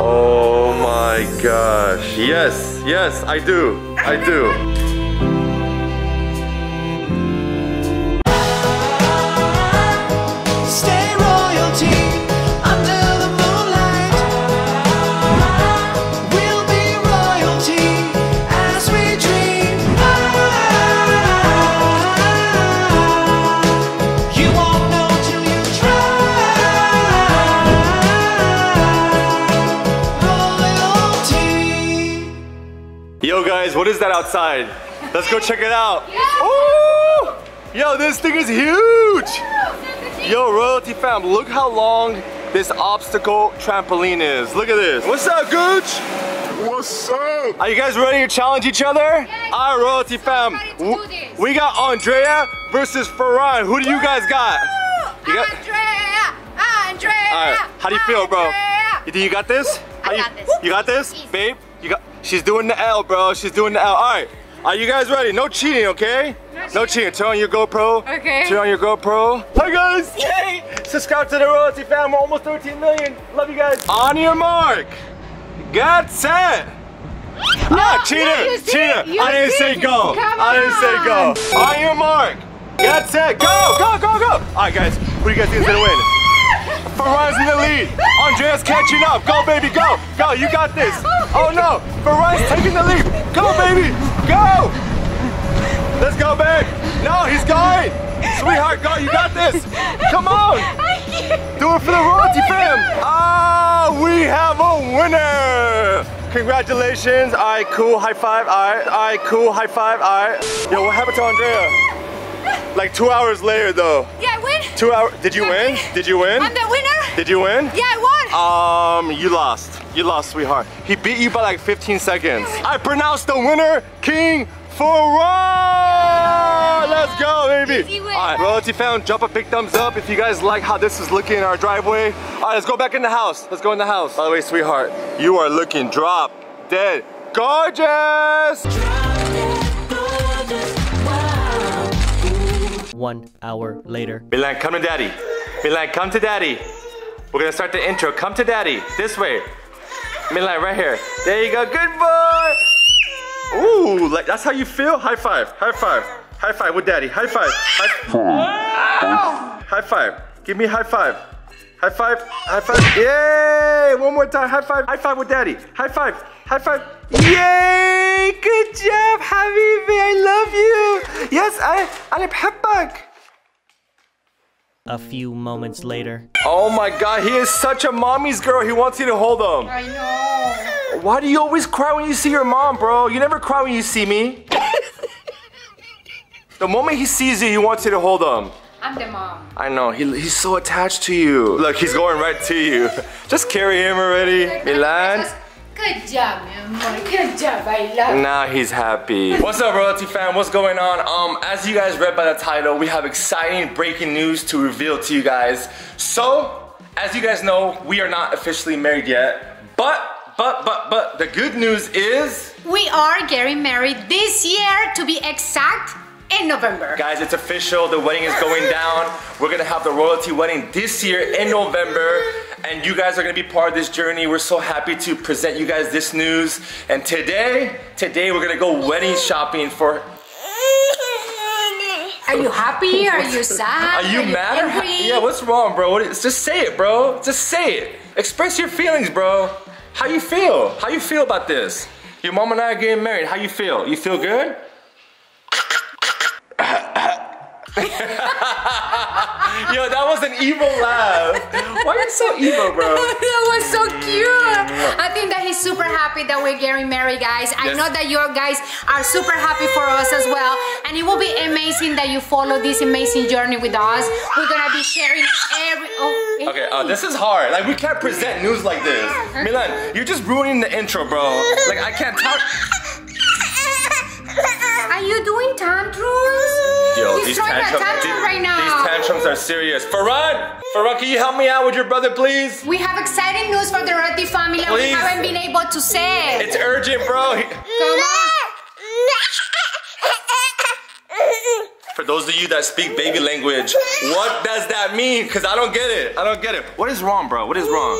Oh my gosh. Yes, yes, I do. I do. Yo guys, what is that outside? Let's go check it out. Ooh! Yo, this thing is huge. Yo, Royalty fam, look how long this obstacle trampoline is. Look at this. What's up, Gooch? What's up? Are you guys ready to challenge each other? All right, Royalty fam. ready to do w- this. We got Andrea versus Ferran. Who do you guys got? You got- Andrea, Andrea. All right, how do you feel, bro? Andrea. You think you got this? How you, got this. You got this, Easy. babe? You got. She's doing the L, bro. She's doing the L. All right. Are you guys ready? No cheating, okay? No cheating. Turn on your GoPro. Okay. Turn on your GoPro. Hi guys. Yay! Subscribe to the Royalty Fam. We're almost 13 million. Love you guys. On your mark. Get set. ah, cheater! you cheater! You I didn't say go. Come I didn't say go. On your mark. Get set. Go! Go! Go! Go! All right, guys. Who do you guys think is gonna win? Ferran's in the lead. Andrea's catching up. Go, baby, go. Go, you got this. Oh no, Ferran's taking the lead. Go, baby, go. Let's go, babe. No, he's going. Sweetheart, go, you got this. Come on. Do it for the royalty fam. Ah, we have a winner. Congratulations. All right, cool. High five. All right, all right, cool. High five. All right. Yo, what happened to Andrea? Like two hours later, though. Yeah. Two hours. Did you win? Did you win? I'm the winner. Did you win? Yeah, I won. Um, you lost. You lost, sweetheart. He beat you by like 15 seconds. I pronounce the winner, King Ferran! Let's go, baby. All right, Royalty fam, drop a big thumbs up if you guys like how this is looking in our driveway. All right, let's go back in the house. Let's go in the house. By the way, sweetheart, you are looking drop dead gorgeous. One hour later. Milan, come to daddy. Milan, come to daddy. We're gonna start the intro. Come to daddy. This way. Milan, right here. There you go. Good boy. Ooh, like that's how you feel? High five. High five. High five with daddy. High five. High, high five. Give me a high five. High five. High five. Yay! One more time. High five. High five with daddy. High five. High five. Yay! Good job, Habibi. I love you. Yes, I أنا بحبك. A few moments later. Oh my god, he is such a mommy's girl. He wants you to hold him. I know. Why do you always cry when you see your mom, bro? You never cry when you see me. the moment he sees you, he wants you to hold him. I'm the mom. I know, he, he's so attached to you. Look, he's going right to you. Just carry him already. Milan. Good job, mi amor. Good job. I love you. Now he's happy. What's up, royalty fam? What's going on? Um, as you guys read by the title, we have exciting breaking news to reveal to you guys. So, as you guys know, we are not officially married yet, but, but, but, but, the good news is, We are getting married this year, to be exact, in November. guys, it's official. The wedding is going down. We're gonna have the royalty wedding this year in November, and you guys are gonna be part of this journey. We're so happy to present you guys this news. And today, today we're gonna go wedding shopping for Are you happy? Are you sad? Are you mad? Or angry? yeah, what's wrong, bro? What is, just say it, bro. Just say it. Express your feelings, bro. How you feel? How you feel about this? Your mom and I are getting married. How you feel? You feel good? Yo, that was an evil laugh. Why are you so evil, bro? that was so cute. I think that he's super happy that we're getting married, guys. I know that you guys are super happy for us as well. And it will be amazing that you follow this amazing journey with us. We're gonna be sharing every. Oh, Okay, uh, this is hard. Like, we can't present news like this. Milan, you're just ruining the intro, bro. Like, I can't talk. Are you doing tantrums? Yo, He's these throwing tantrums, tantrum these- right now. These tantrums are serious. Ferran, Ferran, can you help me out with your brother, please? We have exciting news for the Royalty family and we haven't been able to say. It's urgent, bro. Come on. For those of you that speak baby language, what does that mean? Cause I don't get it. I don't get it. What is wrong, bro? What is wrong?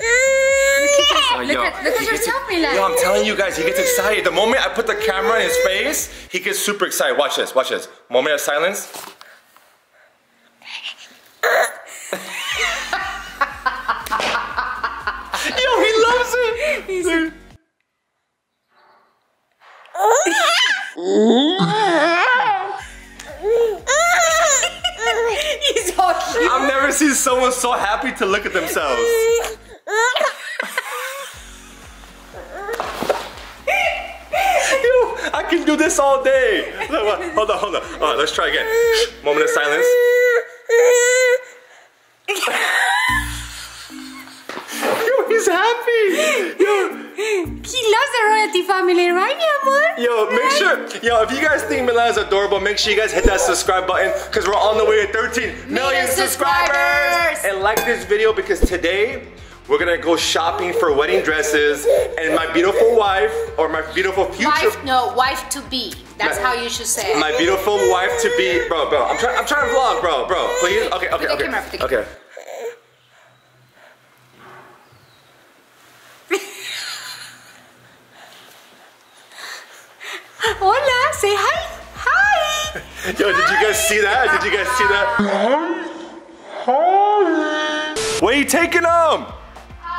Oh, Look at- look at your like. Yo, I'm telling you guys, he gets excited. The moment I put the camera in his face, he gets super excited. Watch this, watch this. Moment of silence. Yo, he loves it. He's so cute. I've never seen someone so happy to look at themselves. This all day. Look, look, Hold on, hold on. All right, let's try again. Moment of silence. Yo, he's happy. Yo, He loves the royalty family, right, mi amor? yo, make sure. Yo, if you guys think Milan is adorable, make sure you guys hit that subscribe button because we're on the way to 13 million subscribers. subscribers. And like this video because today we're gonna go shopping for wedding dresses and my beautiful wife or my beautiful future. Wife, no, wife to be. That's My- how you should say it. My beautiful wife to be, bro, bro. I'm trying. I'm trying to vlog, bro, bro. Please, okay, okay, the okay, camera, put okay. Hola, say hi. Hi. Yo, did you guys see that? Did you guys see that? Where are you taking him?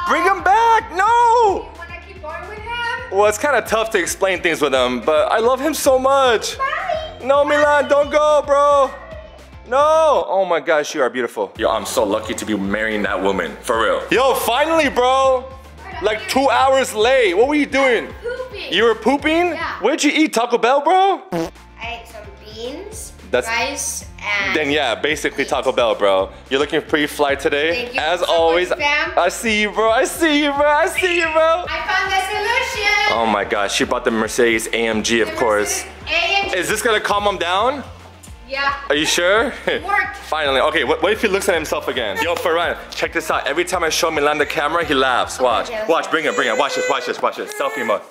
Bring him back. No. Wanna keep going with him? Well, it's kind of tough to explain things with him, but I love him so much. Bye. No, Milan, don't go, bro. No. Oh my gosh, you are beautiful. Yo, I'm so lucky to be marrying that woman. For real. Yo, finally, bro. Like two hours late. What were you doing? Pooping. You were pooping? Yeah. Where'd you eat? Taco Bell, bro? That's- rice, and Then yeah, basically Taco Bell, bro. You're looking pretty fly today. Thank you As so much, always. fam. I see you, bro. I see you, bro. I see you, bro. I found the solution. Oh my gosh, she bought the Mercedes AMG, of course. AMG. Is this gonna calm him down? Yeah. Are you sure? Worked. Finally. Okay, what, what if he looks at himself again? Yo, Ferran, check this out. Every time I show Milan the camera, he laughs. Oh watch. Okay, Watch, bring it, bring him. Watch this, watch this, watch this. Selfie mode.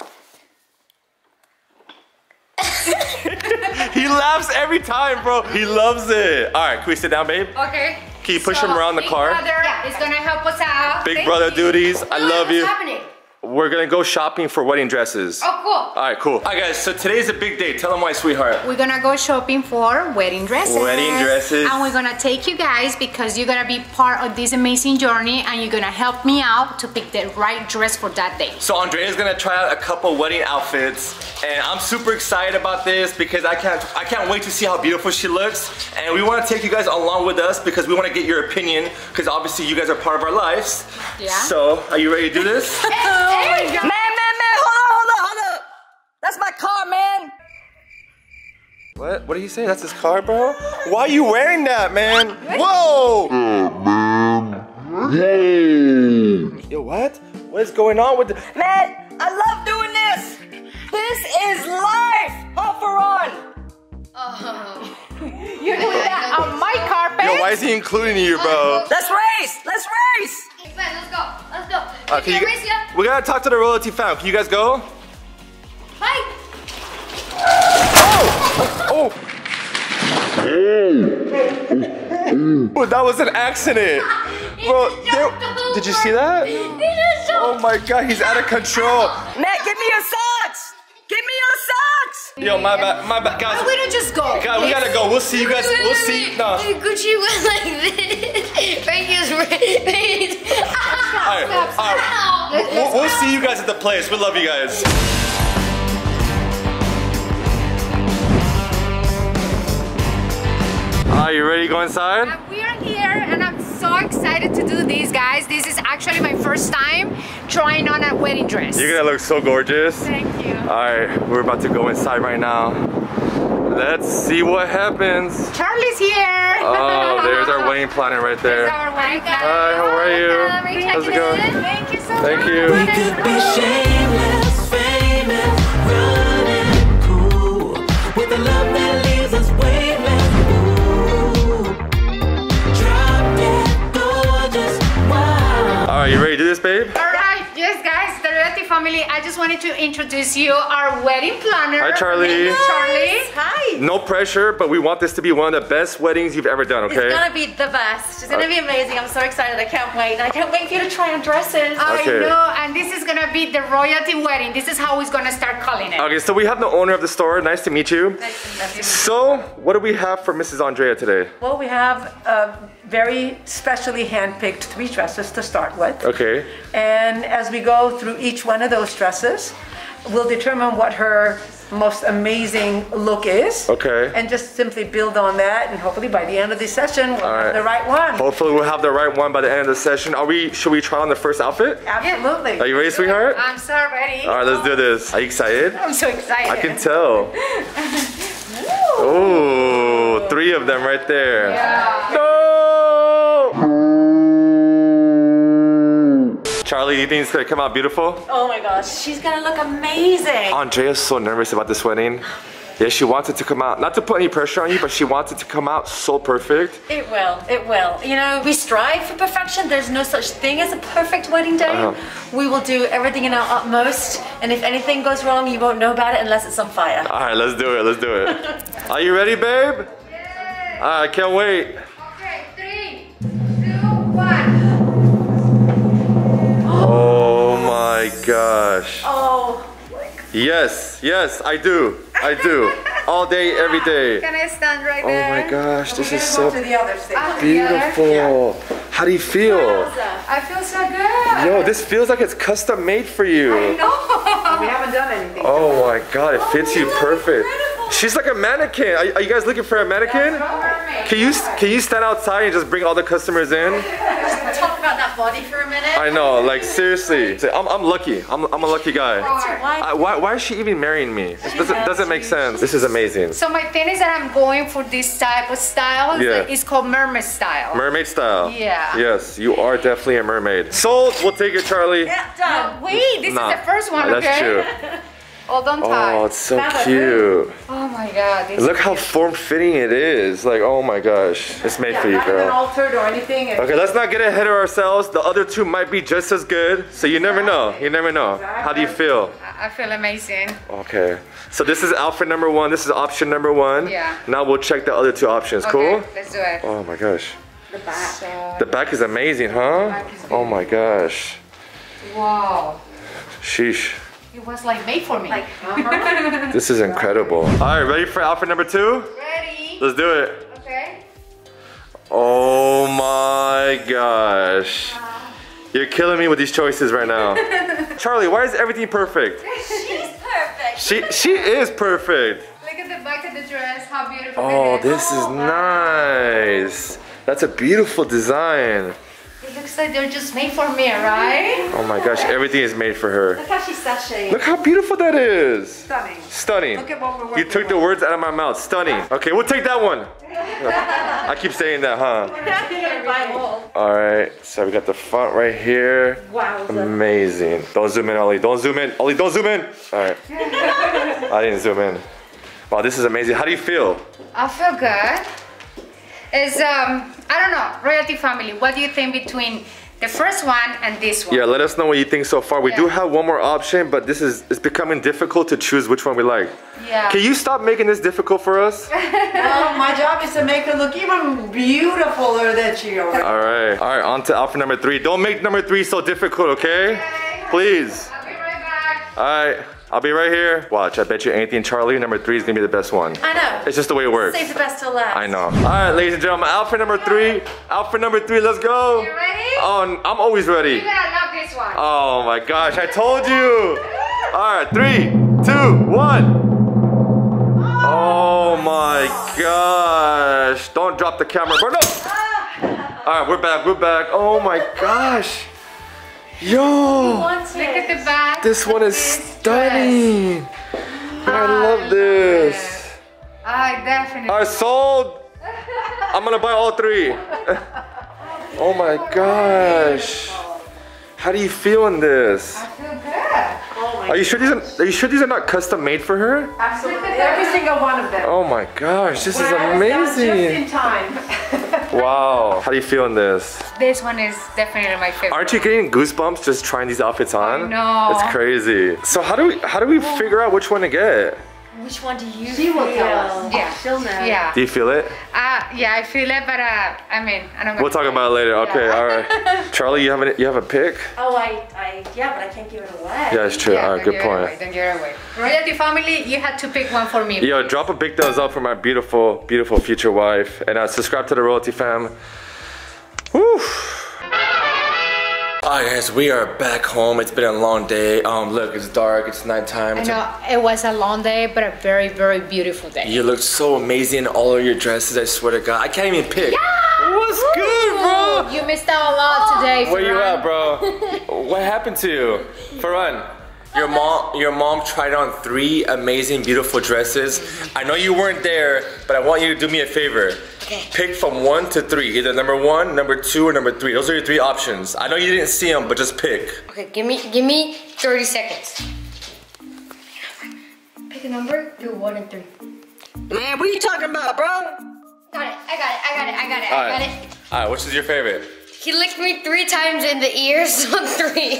He laughs every time, bro. He loves it. All right, can we sit down, babe? Okay. Can you push him around the Big car? Brother is gonna help us out. Big Thank brother you. duties. I love What's you. happening? We're gonna go shopping for wedding dresses. Oh, cool. All right, cool. All right, guys. So today's a big day. Tell them why, sweetheart. We're gonna go shopping for wedding dresses. Wedding dresses. And we're gonna take you guys because you're gonna be part of this amazing journey and you're gonna help me out to pick the right dress for that day. So Andrea's gonna try out a couple wedding outfits, and I'm super excited about this because I can't I can't wait to see how beautiful she looks. And we want to take you guys along with us because we want to get your opinion because obviously you guys are part of our lives. Yeah. So are you ready to do this? Oh. Man, man, man, hold on, hold on, hold up. That's my car, man. what? What did he say? That's his car, bro. Why are you wearing that, man? Whoa! Yo, what? What is going on with the? Man, I love doing this. This is life. Hope for on. Oh. You're doing that on my carpet. Yo, why is he including you, bro? Let's race. Let's race. Uh, can you, we gotta talk to the royalty fam. Can you guys go? Bye. Oh! Oh, that was an accident. Bro, there- did you see that? Oh my god, he's out of control. Matt, give me your socks. Give me your socks. Yo, my bad, my bad, guys. Why we don't just go? Guys, we gotta go. We'll see you guys. We'll see. No. Gucci went like this. Frank is right. Alright, alright. We'll, we'll see you guys at the place. We love you guys. Are you ready to go inside? We are here and I'm so excited to do this, guys. This is actually my first time trying on a wedding dress. You're gonna look so gorgeous. Thank you. Alright, we're about to go inside right now. Let's see what happens. Charley's here. Oh, there's our wedding planner right there. There's our wedding planner. Hi, how are you? Welcome. Are you How's it going? Thank you so Thank much. you. Family, I just wanted to introduce you our wedding planner. Hi, Charley. Her name Charley. Hi. No pressure, but we want this to be one of the best weddings you've ever done, okay? It's gonna be the best. It's gonna be uh, amazing. I'm so excited. I can't wait. I can't wait for you to try on dresses. I know, and this is gonna be the royalty wedding. This is how we're gonna start calling it. Okay, so we have the owner of the store. Nice to meet you. So, what do we have for Mrs. Andrea today? Well, we have a very specially handpicked three dresses to start with. Okay. And as we go through each one of those dresses, we'll determine what her most amazing look is. Okay. And just simply build on that, and hopefully by the end of the session, we'll right. have the right one. Hopefully we'll have the right one by the end of the session. Are we, should we try on the first outfit? Absolutely. Are you ready, sweetheart? I'm so ready. All right, let's do this. Are you excited? I'm so excited. I can tell. Oh, three of them right there. No! Do you think it's gonna come out beautiful? Oh my gosh, she's gonna look amazing. Andrea's so nervous about this wedding. Yeah, she wants it to come out, not to put any pressure on you, but she wants it to come out so perfect. It will, it will. You know, we strive for perfection. There's no such thing as a perfect wedding day. Uh-huh. We will do everything in our utmost, and if anything goes wrong, you won't know about it unless it's on fire. All right, let's do it, let's do it. Are you ready, babe? Yes. All right, can't wait. My gosh. Oh, Yes, yes, I do. I do. All day, every day. Can I stand right Oh there? Oh my gosh, this is so to the other stage. Together. beautiful. How do you feel? I feel so good. Yo, this feels like it's custom made for you. We haven't done anything. Oh my god, it fits you oh, perfect. She's like a mannequin. Are, are you guys looking for a mannequin? Can you can you stand outside and just bring all the customers in? talk about that body for a minute. I know, like seriously. I'm, I'm lucky. I'm, I'm a lucky guy. Why? I, why, why is she even marrying me? It doesn't, doesn't make sense. This is amazing. So my thing is that I'm going for this type of style. Yeah. It's called mermaid style. Mermaid style. Yeah. Yes, you are definitely a mermaid. Sold. We'll take it, Charley. Yeah, done. Wait, this Nah, is the first one, That's okay? true. Hold on oh, tight. Oh, it's so Have a cute. Oh my god. This Look how form-fitting it is. Like, oh my gosh. It's made for you, Not even girl. altered or anything. It's Okay, let's not get ahead of ourselves. The other two might be just as good. So you never know. You never know. How do you feel? I feel amazing. Okay. So this is outfit number one. This is option number one. Yeah. Now we'll check the other two options. Cool? Let's do it. Oh my gosh. The So, The back is amazing, huh? back is Oh my gosh. wow. Sheesh. It was like made for me. Uh-huh. This is incredible. All right, ready for outfit number two? Ready? Let's do it. Okay. Oh my gosh. You're killing me with these choices right now. Charley, why is everything perfect? She's perfect. She she is perfect. Look at the back of the dress. How beautiful Oh, it is. this is oh, nice. That's a beautiful design. Like they're just made for me, right? Oh my gosh, everything is made for her. Look how she's sashaying. Look how beautiful that is. stunning. Stunning. Look at what we're You took the words out of my mouth. Stunning. Okay, we'll take that one. I keep saying that, huh? All right, so we got the front right here. Wow. Amazing. Don't zoom in, Ali. Don't zoom in. Ali, don't zoom in. All right. I didn't zoom in. Wow, this is amazing. How do you feel? I feel good. It's um, I don't know, royalty family. What do you think between the first one and this one? Yeah, let us know what you think so far. We do have one more option, but this is it's becoming difficult to choose which one we like. Yeah. Can you stop making this difficult for us? Well, my job is to make it look even beautifuler than she already. All right. All right, on to outfit number three. Don't make number three so difficult, okay? Please. I'll be right back. All right. I'll be right here. Watch, I bet you anything, Charley, number three is gonna be the best one. I know. It's just the way it works. Save the best till last. I know. All right, ladies and gentlemen, outfit number three. Outfit number three, let's go. You ready? Oh, I'm always ready. You're gonna love this one. Oh my gosh, I told you. All right, three, two, one. Oh my gosh. Don't drop the camera, bro. No. Ah. All right, we're back, we're back. Oh my gosh. Yo, Look at the back. this one is stunning. I love this. I definitely. I sold. I'm gonna buy all three. Oh my gosh. How do you feel in this? I feel good. Oh Are you sure these are, are you sure these are not custom made for her? Absolutely. Every single one of them. Oh my gosh, this is Just in time. Wow. How do you feel in this? This one is definitely my favorite. Aren't you getting goosebumps just trying these outfits on? No. It's crazy. So how do we how do we figure out which one to get? Which one do you She will feel? tell us. Yeah. She'll know. Yeah. Do you feel it? Uh, yeah, I feel it, but uh, I mean, I don't. We'll talk about it later. Okay, Yeah. all right. Charley, you have a, you have a pick? Oh, I, I, yeah, but I can't give it away. Yeah, it's true. Yeah, all right, good give it away, point. Don't give it away. Royalty family, you had to pick one for me. Yo, drop a big thumbs up for my beautiful, beautiful future wife, and uh, subscribe to the Royalty Fam. Woo! Alright guys, we are back home. It's been a long day. Um, look, it's dark, it's nighttime. I It's a- know it was a long day, but a very, very beautiful day. you look so amazing in all of your dresses, I swear to God. I can't even pick. Yeah! What's good, bro? You missed out a lot today. Where you at, bro? what happened to you? Ferran, your mom, your mom tried on three amazing, beautiful dresses. I know you weren't there, but I want you to do me a favor. Okay. Pick from one to three, either number one, number two, or number three. Those are your three options. I know you didn't see them, but just pick. Okay, give me give me 30 seconds. Pick a number, do one and three. Man, what are you talking about, bro? Got it, I got it, I got it, I got it, All I got right. it. All right, which is your favorite? He licked me three times in the ears, so three.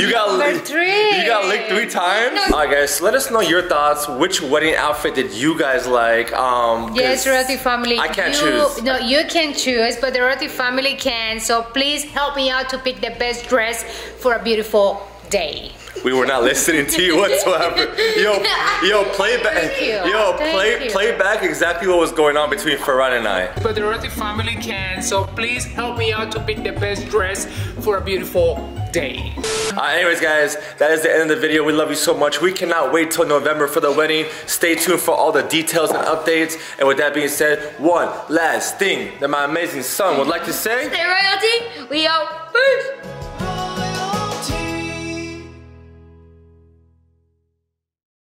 You got licked. three. You got licked three times. No. All right, guys. Let us know your thoughts. Which wedding outfit did you guys like? Um, Yes, Royalty family. I can't you, choose. No, you can choose, but the Royalty family can. So please help me out to pick the best dress for a beautiful day. We were not listening to you whatsoever. Yo, yo, play back. Yo, Thank play you. play back exactly what was going on between Ferran and I. but the Royalty family can. So please help me out to pick the best dress for a beautiful day. Uh, anyways, guys, that is the end of the video. We love you so much. We cannot wait till November for the wedding. Stay tuned for all the details and updates. And with that being said, one last thing that my amazing son would like to say. Hey, royalty, we out. Peace.